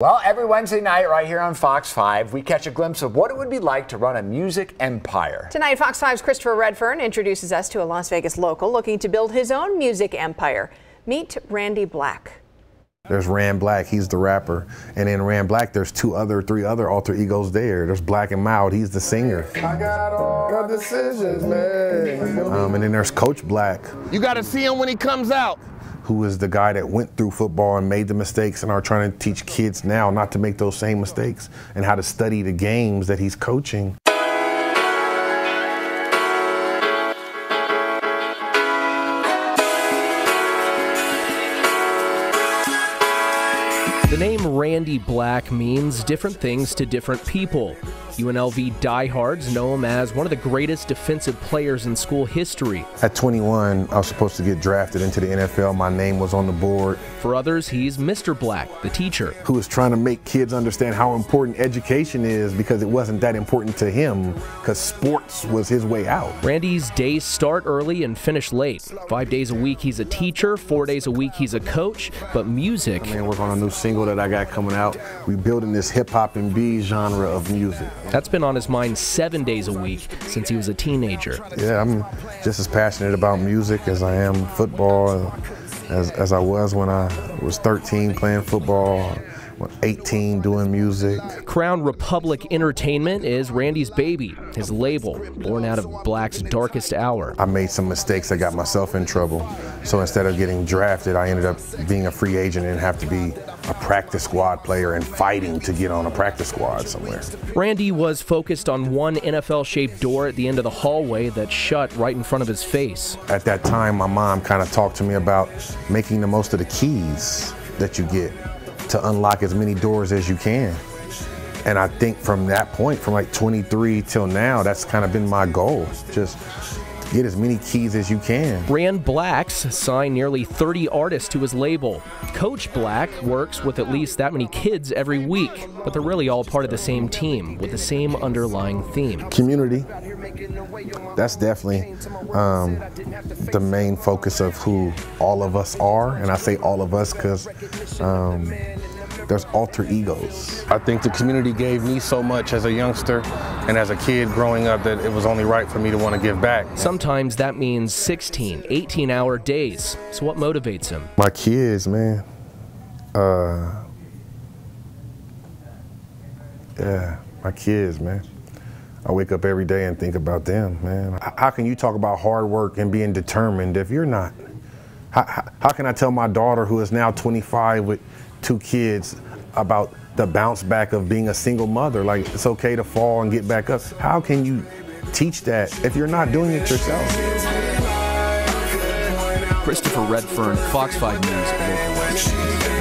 Well, every Wednesday night, right here on Fox 5, we catch a glimpse of what it would be like to run a music empire. Tonight, Fox 5's Christopher Redfearn introduces us to a Las Vegas local looking to build his own music empire. Meet Randy Black. There's Rand Black, he's the rapper. And in Rand Black, there's two other, three other alter egos there. There's Black and Mild, he's the singer. I got all my decisions made. Um, and then there's Coach Black. You gotta see him when he comes out who is the guy that went through football and made the mistakes and are trying to teach kids now not to make those same mistakes and how to study the games that he's coaching. The name Randy Black means different things to different people. UNLV diehards know him as one of the greatest defensive players in school history. At 21, I was supposed to get drafted into the NFL. My name was on the board. For others, he's Mr. Black, the teacher. Who is trying to make kids understand how important education is because it wasn't that important to him because sports was his way out. Randy's days start early and finish late. Five days a week he's a teacher, four days a week he's a coach, but music. I'm work on a new single that I got coming out. We're building this hip hop and B genre of music. That's been on his mind seven days a week since he was a teenager. Yeah, I'm just as passionate about music as I am football, as, as I was when I was 13 playing football. 18 doing music. Crown Republic Entertainment is Randy's baby, his label, born out of Black's darkest hour. I made some mistakes that got myself in trouble. So instead of getting drafted, I ended up being a free agent and have to be a practice squad player and fighting to get on a practice squad somewhere. Randy was focused on one NFL shaped door at the end of the hallway that shut right in front of his face. At that time, my mom kind of talked to me about making the most of the keys that you get to unlock as many doors as you can. And I think from that point, from like 23 till now, that's kind of been my goal. Just get as many keys as you can. Rand Blacks signed nearly 30 artists to his label. Coach Black works with at least that many kids every week, but they're really all part of the same team with the same underlying theme. Community. That's definitely um, the main focus of who all of us are, and I say all of us because um, there's alter egos. I think the community gave me so much as a youngster and as a kid growing up that it was only right for me to want to give back. Sometimes that means 16, 18 hour days. So what motivates him? My kids, man. Uh, yeah, my kids, man. I wake up every day and think about them, man. How can you talk about hard work and being determined if you're not? How, how, can I tell my daughter, who is now 25 with two kids, about the bounce back of being a single mother? Like, it's okay to fall and get back up. How can you teach that if you're not doing it yourself? Christopher Redfearn, Fox 5 News,